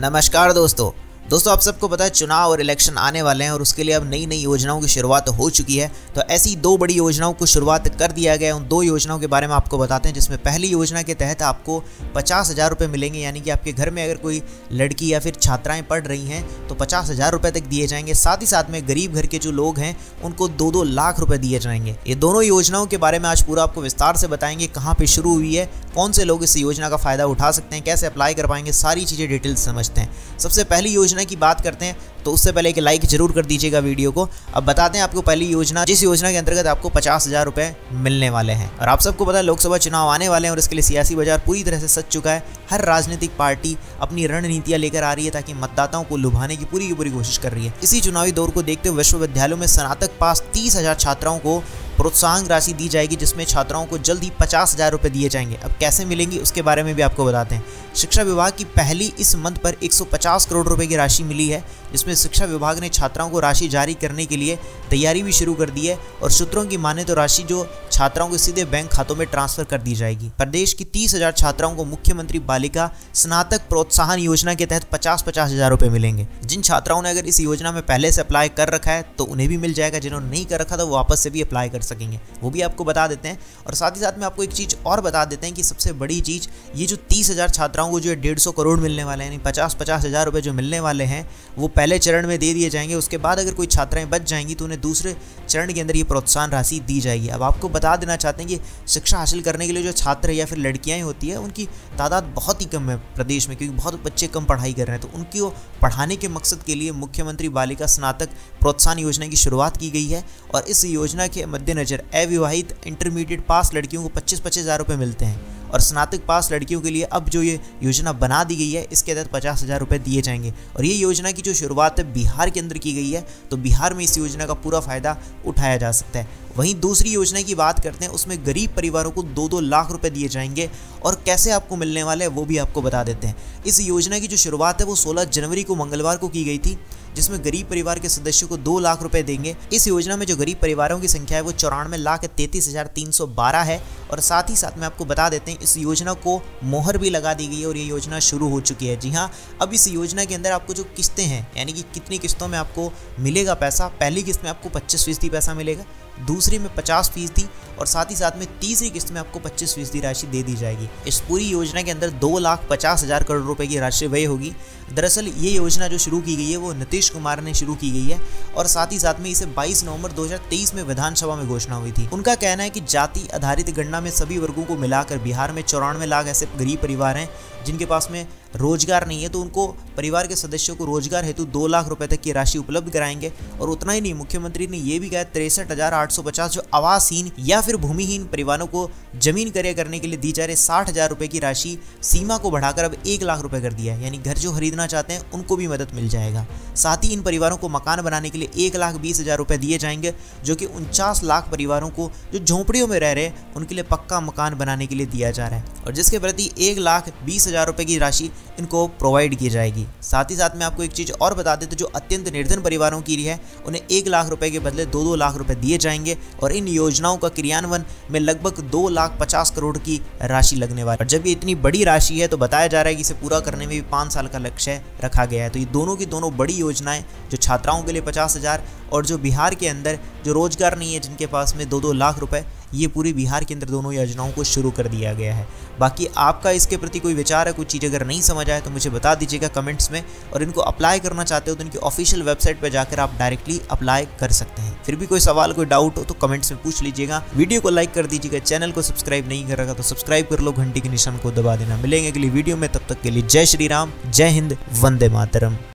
नमस्कार दोस्तों। दोस्तों, आप सबको पता है चुनाव और इलेक्शन आने वाले हैं और उसके लिए अब नई नई योजनाओं की शुरुआत हो चुकी है। तो ऐसी दो बड़ी योजनाओं को शुरुआत कर दिया गया है। उन दो योजनाओं के बारे में आपको बताते हैं, जिसमें पहली योजना के तहत आपको पचास हज़ार रुपये मिलेंगे, यानी कि आपके घर में अगर कोई लड़की या फिर छात्राएँ पढ़ रही हैं तो पचास हज़ार रुपये तक दिए जाएँगे। साथ ही साथ में गरीब घर के जो लोग हैं, उनको दो दो लाख रुपये दिए जाएँगे। ये दोनों योजनाओं के बारे में आज पूरा आपको विस्तार से बताएँगे, कहाँ पर शुरू हुई है, कौन से लोग इस योजना का फ़ायदा उठा सकते हैं, कैसे अप्लाई कर पाएँगे, सारी चीज़ें डिटेल समझते हैं। सबसे पहली योजना की बात करते हैं तो उससे पहले एक लाइक ज़रूर कर दीजिएगा वीडियो को। अब बताते हैं आपको पहली योजना, जिस योजना के अंतर्गत आपको पचास हज़ार रुपये मिलने वाले हैं। और आप सबको पता है, लोकसभा चुनाव आने वाले हैं और इसके लिए सियासी बाज़ार पूरी तरह से सच चुका है। हर राजनीतिक पार्टी अपनी रणनीतियाँ लेकर आ रही है, ताकि मतदाताओं को लुभाने की पूरी की पूरी कोशिश कर रही है। इसी चुनावी दौर को देखते हुए विश्वविद्यालयों में स्नातक पास तीस छात्राओं को प्रोत्साहन राशि दी जाएगी, जिसमें छात्राओं को जल्द ही पचास हज़ार रुपये दिए जाएँगे। अब कैसे मिलेंगी, उसके बारे में भी आपको बताते हैं। शिक्षा विभाग की पहली इस मंथ पर 150 करोड़ रुपए की राशि मिली है, जिसमें शिक्षा विभाग ने छात्राओं को राशि जारी करने के लिए तैयारी भी शुरू कर दी है और सूत्रों की माने तो राशि जो छात्राओं के सीधे बैंक खातों में ट्रांसफ़र कर दी जाएगी। प्रदेश की तीस हज़ार छात्राओं को मुख्यमंत्री बालिका स्नातक प्रोत्साहन योजना के तहत पचास पचास हज़ार रुपए मिलेंगे। जिन छात्राओं ने अगर इस योजना में पहले से अप्लाई कर रखा है तो उन्हें भी मिल जाएगा। जिन्होंने नहीं कर रखा था, वो वापस से भी अप्लाई कर सकेंगे। वो भी आपको बता देते हैं। और साथ ही साथ में आपको एक चीज़ और बता देते हैं कि सबसे बड़ी चीज़, ये जो तीस हज़ार छात्राओं को जो है डेढ़ सौ करोड़ मिलने वाले हैं पचास पचास हज़ार रुपये जो मिलने वाले हैं, वो पहले चरण में दे दिए जाएँगे। उसके बाद अगर कोई छात्राएँ बच जाएँगी तो उन्हें दूसरे चरण के अंदर ये प्रोत्साहन राशि दी जाएगी। अब आपको बता देना चाहते हैं कि शिक्षा हासिल करने के लिए जो छात्र या फिर लड़कियाँ होती है, उनकी तादाद बहुत ही कम है प्रदेश में, क्योंकि बहुत बच्चे कम पढ़ाई कर रहे हैं। तो उनकी वो पढ़ाने के मकसद के लिए मुख्यमंत्री बालिका स्नातक प्रोत्साहन योजना की शुरुआत की गई है और इस योजना के मद्देनज़र अविवाहित इंटरमीडिएट पास लड़कियों को पच्चीस पच्चीस हज़ार रुपये मिलते हैं। और स्नातक पास लड़कियों के लिए अब जो ये योजना बना दी गई है, इसके तहत पचास हज़ार रुपये दिए जाएँगे। और ये योजना की जो शुरुआत है, बिहार के अंदर की गई है तो बिहार में इस योजना का पूरा फ़ायदा उठाया जा सकता है। वहीं दूसरी योजना की बात करते हैं, उसमें गरीब परिवारों को दो दो लाख रुपए दिए जाएँगे। और कैसे आपको मिलने वाले हैं, वो भी आपको बता देते हैं। इस योजना की जो शुरुआत है, वो 16 जनवरी को मंगलवार को की गई थी। जिसमें गरीब परिवार के सदस्यों को दो लाख रुपए देंगे। इस योजना में जो गरीब परिवारों की संख्या है, वो चौरानवे लाख तैतीस हज़ार तीन सौ बारह है। और साथ ही साथ में आपको बता देते हैं, इस योजना को मोहर भी लगा दी गई है और ये योजना शुरू हो चुकी है। जी हाँ अब इस योजना के अंदर आपको जो किस्तें हैं, यानी कि कितनी किस्तों में आपको मिलेगा पैसा, पहली किस्त में आपको पच्चीस फ़ीसदी पैसा मिलेगा। दूसरी में पचास फ़ीसदी और साथ ही साथ में तीसरी किस्त में आपको पच्चीस फ़ीसदी राशि दे दी जाएगी। इस पूरी योजना के अंदर दो लाख पचास हज़ार करोड़ रुपए की राशि व्यय होगी। दरअसल ये योजना जो शुरू की गई है, वो नीतीश कुमार ने शुरू की गई है और साथ ही साथ में इसे 22 नवंबर 2023 में विधानसभा में घोषणा हुई थी। उनका कहना है कि जाति आधारित गणना में सभी वर्गों को मिलाकर बिहार में चौरानवे लाख ऐसे गरीब परिवार हैं जिनके पास में रोज़गार नहीं है तो उनको परिवार के सदस्यों को रोज़गार हेतु दो लाख रुपए तक की राशि उपलब्ध कराएँगे। और उतना ही नहीं, मुख्यमंत्री ने यह भी कहा, तिरसठ हज़ार आठ सौ पचास जो आवासहीन या फिर भूमिहीन परिवारों को ज़मीन क्रय करने के लिए दी जा रही साठ हज़ार रुपए की राशि सीमा को बढ़ाकर अब एक लाख रुपए कर दिया है। यानी घर जो खरीदना चाहते हैं, उनको भी मदद मिल जाएगा। साथ ही इन परिवारों को मकान बनाने के लिए एक लाख बीस हज़ार रुपए दिए जाएँगे, जो कि उनचास लाख परिवारों को जो झोंपड़ियों में रह रहे उनके लिए पक्का मकान बनाने के लिए दिया जा रहा है। और जिसके प्रति एक लाख बीस हज़ार रुपए की राशि इनको प्रोवाइड की जाएगी। साथ ही साथ में आपको एक चीज़ और बता दें तो जो अत्यंत निर्धन परिवारों की है, उन्हें एक लाख रुपए के बदले दो दो लाख रुपए दिए जाएँगे और इन योजनाओं का क्रियान्वयन में लगभग दो लाख पचास करोड़ की राशि लगने वाली और जब ये इतनी बड़ी राशि है तो बताया जा रहा है कि इसे पूरा करने में भी पाँच साल का लक्ष्य रखा गया है। तो ये दोनों की दोनों बड़ी योजनाएँ, जो छात्राओं के लिए पचास हज़ार और जो बिहार के अंदर जो रोज़गार नहीं है, जिनके पास में दो दो लाख रुपए ये पूरी बिहार के अंदर दोनों योजनाओं को शुरू कर दिया गया है। बाकी आपका इसके प्रति कोई विचार है, कोई चीज़ अगर नहीं समझ आए तो मुझे बता दीजिएगा कमेंट्स में और इनको अप्लाई करना चाहते हो तो इनकी ऑफिशियल वेबसाइट पर जाकर आप डायरेक्टली अप्लाई कर सकते हैं। फिर भी कोई सवाल, कोई डाउट हो तो कमेंट्स में पूछ लीजिएगा। वीडियो को लाइक कर दीजिएगा चैनल को सब्सक्राइब नहीं कर रखा तो सब्सक्राइब कर लो, घंटी के निशान को दबा देना। मिलेंगे अगली वीडियो में, तब तक के लिए जय श्री राम, जय हिंद, वंदे मातरम।